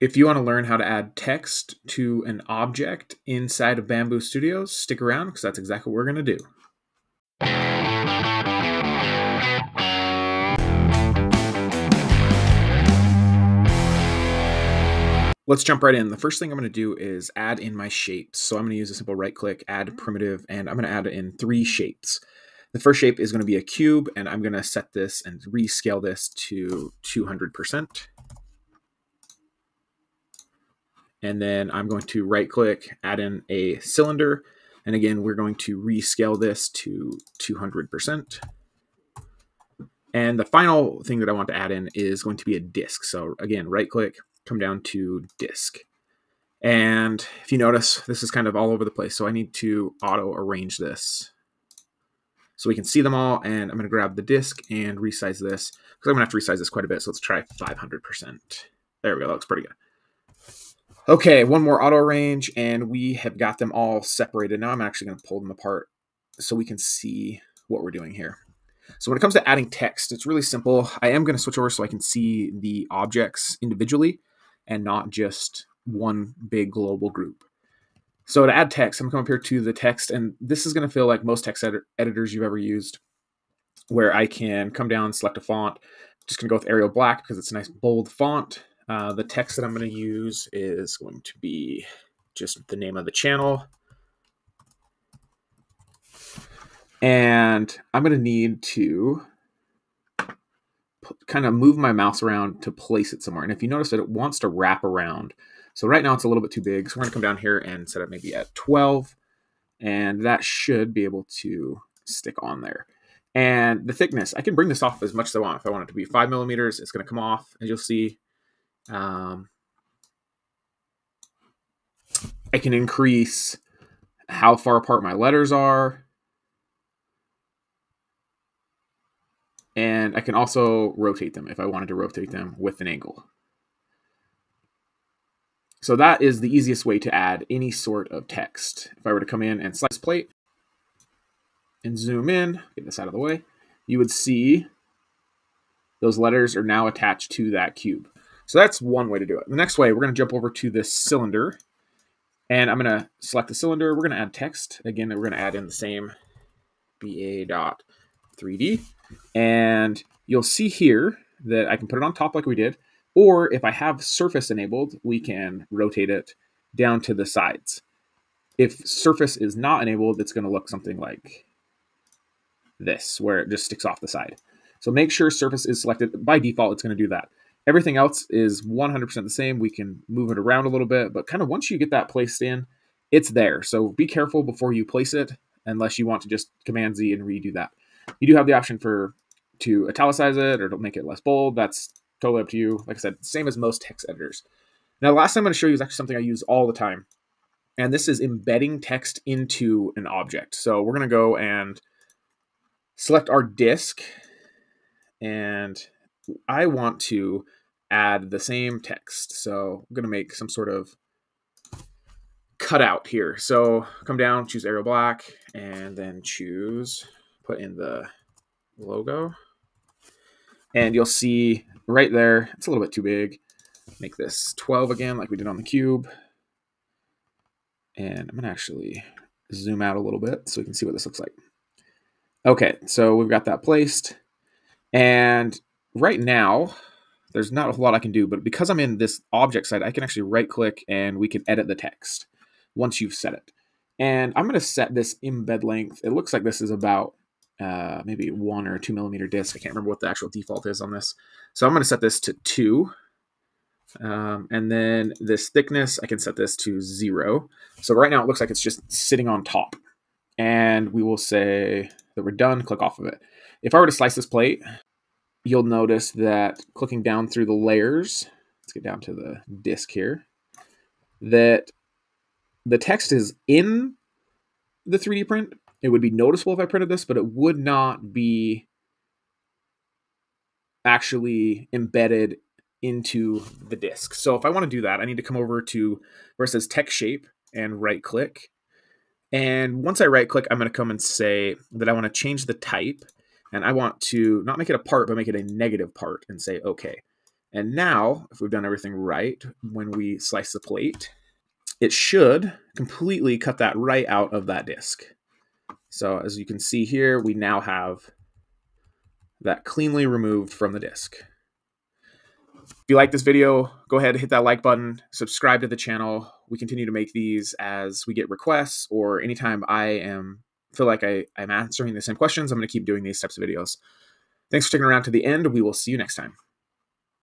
If you want to learn how to add text to an object inside of Bambu Studios, stick around because that's exactly what we're going to do. Let's jump right in. The first thing I'm going to do is add in my shapes. So I'm going to use a simple right click, add mm-hmm. primitive, and I'm going to add in three shapes. The first shape is going to be a cube, and I'm going to set this and rescale this to 200%. And then I'm going to right click, add in a cylinder. And again, we're going to rescale this to 200%. And the final thing that I want to add in is going to be a disk. So again, right click, come down to disk. And if you notice, this is kind of all over the place. So I need to auto arrange this so we can see them all. And I'm going to grab the disk and resize this because I'm going to have to resize this quite a bit. So let's try 500%. There we go. That looks pretty good. Okay, one more auto arrange, and we have got them all separated. Now I'm actually going to pull them apart so we can see what we're doing here. So when it comes to adding text, it's really simple. I am going to switch over so I can see the objects individually and not just one big global group. So to add text, I'm going to come up here to the text, and this is going to feel like most text ed editors you've ever used, where I can come down, select a font. just going to go with Arial Black because it's a nice bold font. Uh, the text that I'm going to use is going to be just the name of the channel. And I'm going to need to kind of move my mouse around to place it somewhere. And if you notice that it wants to wrap around. So right now it's a little bit too big. So we're going to come down here and set it maybe at 12. And that should be able to stick on there. And the thickness, I can bring this off as much as I want. If I want it to be five millimeters, it's going to come off. As you'll see, um, I can increase how far apart my letters are. And I can also rotate them if I wanted to rotate them with an angle. So that is the easiest way to add any sort of text. If I were to come in and slice plate and zoom in, get this out of the way, you would see those letters are now attached to that cube. So that's one way to do it. The next way, we're going to jump over to this cylinder. And I'm going to select the cylinder. We're going to add text. Again, we're going to add in the same ba.3d. And you'll see here that I can put it on top like we did. Or if I have surface enabled, we can rotate it down to the sides. If surface is not enabled, it's going to look something like this, where it just sticks off the side. So make sure surface is selected. By default, it's going to do that. Everything else is 100% the same. We can move it around a little bit, but kind of once you get that placed in, it's there. So be careful before you place it, unless you want to just Command Z and redo that. You do have the option for to italicize it or to make it less bold. That's totally up to you. Like I said, same as most text editors. Now, the last thing I'm going to show you is actually something I use all the time. And this is embedding text into an object. So we're going to go and select our disk and I want to add the same text. So I'm going to make some sort of cutout here. So come down, choose Arial Black, and then choose, put in the logo. And you'll see right there, it's a little bit too big. Make this 12 again, like we did on the cube. And I'm going to actually zoom out a little bit so we can see what this looks like. Okay, so we've got that placed. And right now, there's not a whole lot I can do, but because I'm in this object side, I can actually right click and we can edit the text once you've set it. And I'm going to set this embed length. It looks like this is about uh, maybe one or two millimeter disk. I can't remember what the actual default is on this. So I'm going to set this to two. Um, and then this thickness, I can set this to zero. So right now it looks like it's just sitting on top. And we will say that we're done, click off of it. If I were to slice this plate, you'll notice that clicking down through the layers, let's get down to the disk here, that the text is in the 3D print. It would be noticeable if I printed this, but it would not be actually embedded into the disk. So if I want to do that, I need to come over to where it says text shape and right click. And once I right click, I'm going to come and say that I want to change the type and I want to not make it a part, but make it a negative part and say, okay. And now, if we've done everything right, when we slice the plate, it should completely cut that right out of that disc. So as you can see here, we now have that cleanly removed from the disc. If you like this video, go ahead and hit that like button, subscribe to the channel. We continue to make these as we get requests or anytime I am feel like I, I'm answering the same questions, I'm going to keep doing these types of videos. Thanks for sticking around to the end. We will see you next time.